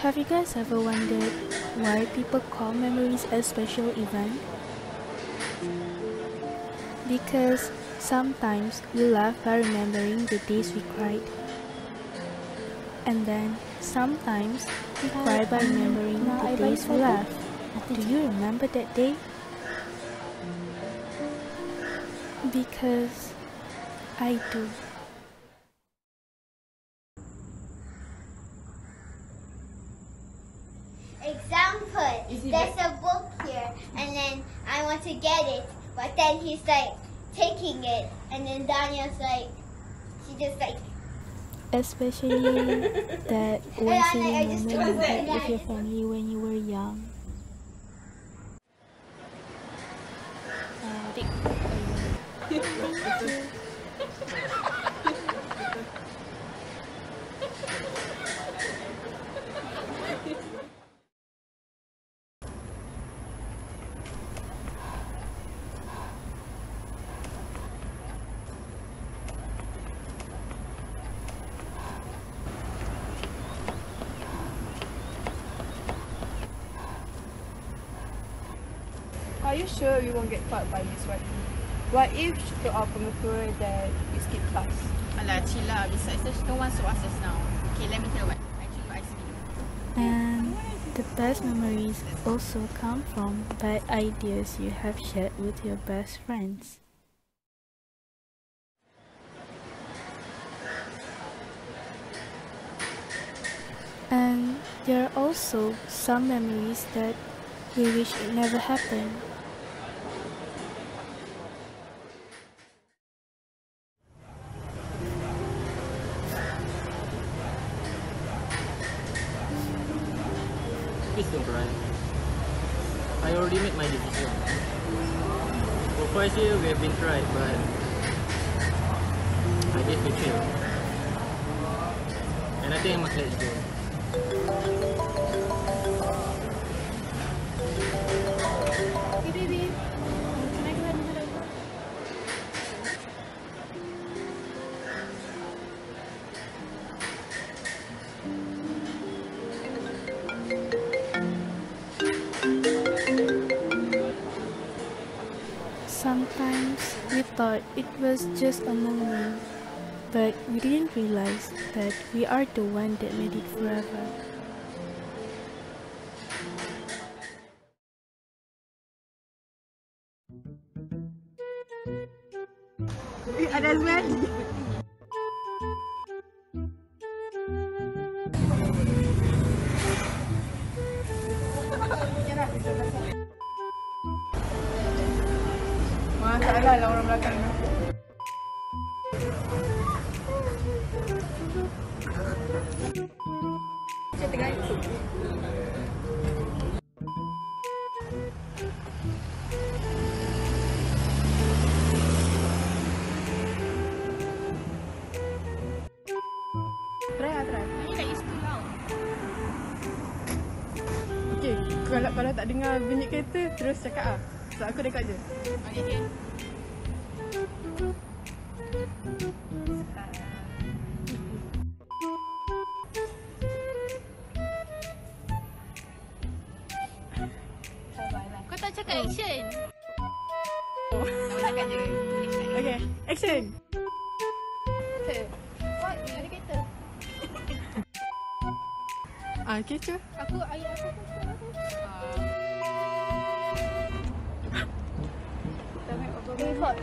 Have you guys ever wondered why people call memories a special event? Because sometimes we laugh by remembering the days we cried. And then sometimes we cry by remembering the days we laughed. Do you remember that day? Because I do. Example, there's a book here, and then I want to get it, but then he's like taking it, and then Daniel's like, she just like, Especially that I- one I moment you told with your family when you were young. Uh, Are you sure we won't get caught by Miss Wati? What if she told our pengetua that we skip class? Alah, chill lah. Besides, there's no one to ask us now. Okay, let me tell you what. Actually, you ask. And the best memories also come from bad ideas you have shared with your best friends. And there are also some memories that we wish it never happened. Please don't. I already made my decision. For five years we have been tried, but I did betrayal. And I think I must let it go. Sometimes we thought it was just a moment, but we didn't realize that we are the one that made it forever. Ada. Masalah lah orang belakang. Try lah, try. Kat. Okay, kalau kalau tak dengar bunyi kereta, terus cakap ah. So aku dekat je. Okay, okay. Sabarlah. Kau tak cakap action. Oh. Je. Action. Okay, action. What? Ada kereta. Ah, kecoh. Aku, ayah aku suruh aku. Mở.